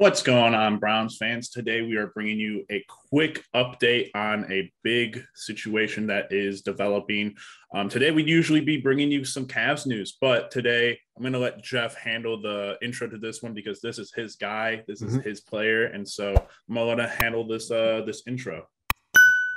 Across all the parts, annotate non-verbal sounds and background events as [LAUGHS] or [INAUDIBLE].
What's going on, Browns fans? Today we are bringing you a quick update on a big situation that is developing. Um, today we'd usually be bringing you some Cavs news, but today I'm going to let Jeff handle the intro to this one because this is his guy, this is mm-hmm. his player, and so I'm going to handle this uh, this intro.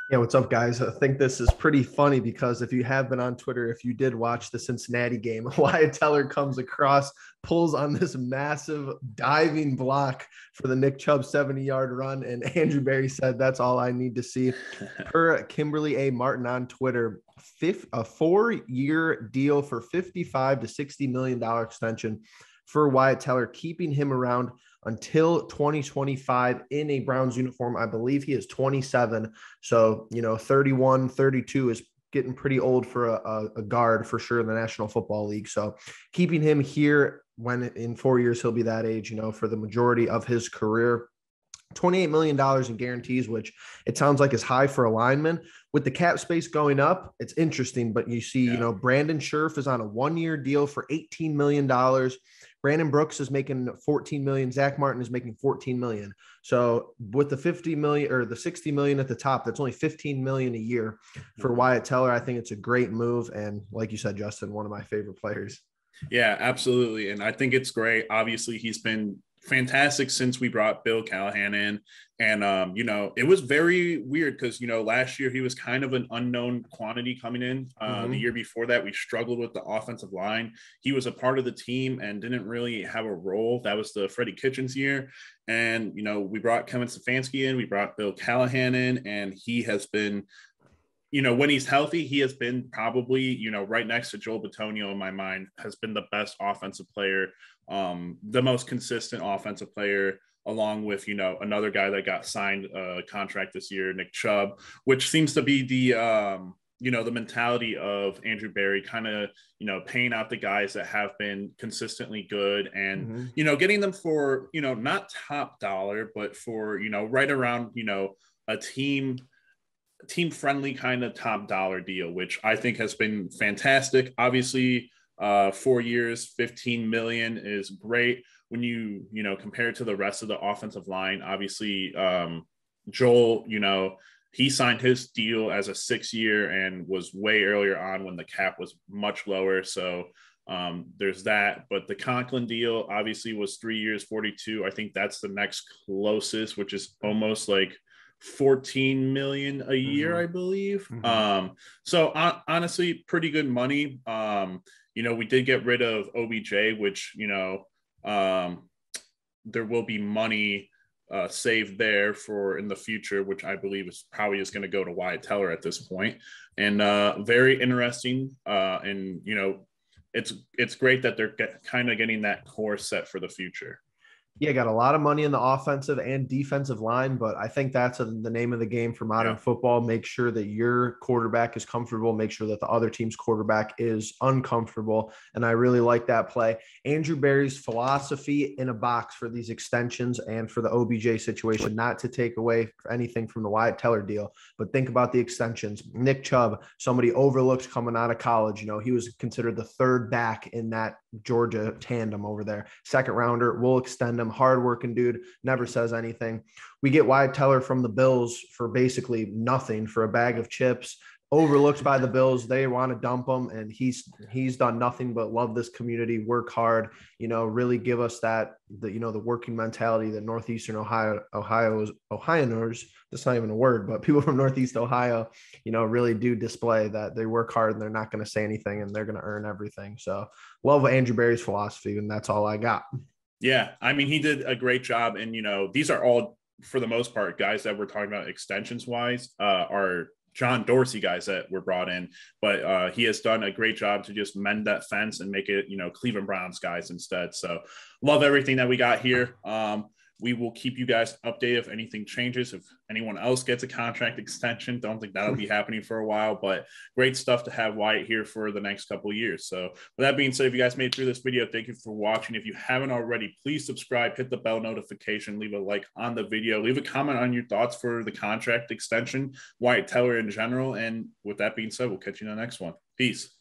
Yeah, what's up, guys? I think this is pretty funny because if you have been on Twitter, if you did watch the Cincinnati game, [LAUGHS] Wyatt Teller comes across, pulls on this massive diving block for the Nick Chubb 70 yard run. And [LAUGHS] Andrew Berry said, That's all I need to see. [LAUGHS] Per Kimberly A. Martin on Twitter, fifth, a four year deal for 55 to 60 million dollar extension for Wyatt Teller, keeping him around until 2025 in a Browns uniform. I believe he is 27. So, you know, 31, 32 is getting pretty old for a, a, guard for sure in the National Football League. So, keeping him here when in four years he'll be that age, you know, for the majority of his career. $28 million in guarantees, which it sounds like is high for a lineman. With the cap space going up, it's interesting, but you see, yeah. you know, Brandon Scherff is on a one year deal for $18 million. Brandon Brooks is making 14 million. Zack Martin is making 14 million. So with the 50 million or the 60 million at the top, that's only 15 million a year for mm-hmm. Wyatt Teller. I think it's a great move. And like you said, Justin, one of my favorite players. Yeah, absolutely. And I think it's great. Obviously, he's been fantastic since we brought Bill Callahan in. And, um, you know, it was very weird because, you know, last year he was kind of an unknown quantity coming in. Uh, mm-hmm. The year before that, we struggled with the offensive line. He was a part of the team and didn't really have a role. That was the Freddie Kitchens year. And, you know, we brought Kevin Stefanski in, we brought Bill Callahan in, and he has been you know, when he's healthy, he has been probably, you know, right next to Joel Bitonio in my mind, has been the best offensive player um, the most consistent offensive player along with you know another guy that got signed a contract this year nick chubb which seems to be the um, you know the mentality of andrew berry kind of you know paying out the guys that have been consistently good and mm-hmm. you know getting them for you know not top dollar but for you know right around you know a team team friendly kind of top dollar deal which i think has been fantastic obviously uh, four years, 15 million is great. When you, you know, compare to the rest of the offensive line, obviously, um, Joel, you know, he signed his deal as a six year and was way earlier on when the cap was much lower. So um, there's that. But the Conklin deal obviously was three years, 42. I think that's the next closest, which is almost like 14 million a year, mm-hmm. I believe. Mm-hmm. Um, so uh, honestly, pretty good money. Um, you know, we did get rid of OBJ, which, you know, um, there will be money uh, saved there for in the future, which I believe is probably is going to go to Wyatt Teller at this point. And uh, very interesting. Uh, and, you know, it's it's great that they're get, kind of getting that core set for the future. Yeah, got a lot of money in the offensive and defensive line, but I think that's a, the name of the game for modern yeah. football. Make sure that your quarterback is comfortable, make sure that the other team's quarterback is uncomfortable. And I really like that play. Andrew Berry's philosophy in a box for these extensions and for the OBJ situation, not to take away anything from the Wyatt Teller deal, but think about the extensions. Nick Chubb, somebody overlooked coming out of college. You know, he was considered the third back in that Georgia tandem over there. Second rounder, we'll extend him. Hardworking dude, never says anything. We get Wyatt Teller from the Bills for basically nothing for a bag of chips overlooked by the Bills. They want to dump him, and he's he's done nothing but love this community, work hard. You know, really give us that the you know the working mentality that Northeastern Ohio Ohio's Ohioaners. That's not even a word, but people [LAUGHS] from Northeast Ohio, you know, really do display that they work hard and they're not going to say anything and they're going to earn everything. So love Andrew Berry's philosophy, and that's all I got. Yeah, I mean, he did a great job, and you know, these are all for the most part guys that we're talking about extensions wise uh, are John Dorsey guys that were brought in, but uh, he has done a great job to just mend that fence and make it, you know, Cleveland Browns guys instead. So love everything that we got here. Um, we will keep you guys updated if anything changes. If anyone else gets a contract extension, don't think that'll be happening for a while, but great stuff to have Wyatt here for the next couple years. So, with that being said, if you guys made through this video, thank you for watching. If you haven't already, please subscribe, hit the bell notification, leave a like on the video, leave a comment on your thoughts for the contract extension, Wyatt Teller in general. And with that being said, we'll catch you in the next one. Peace.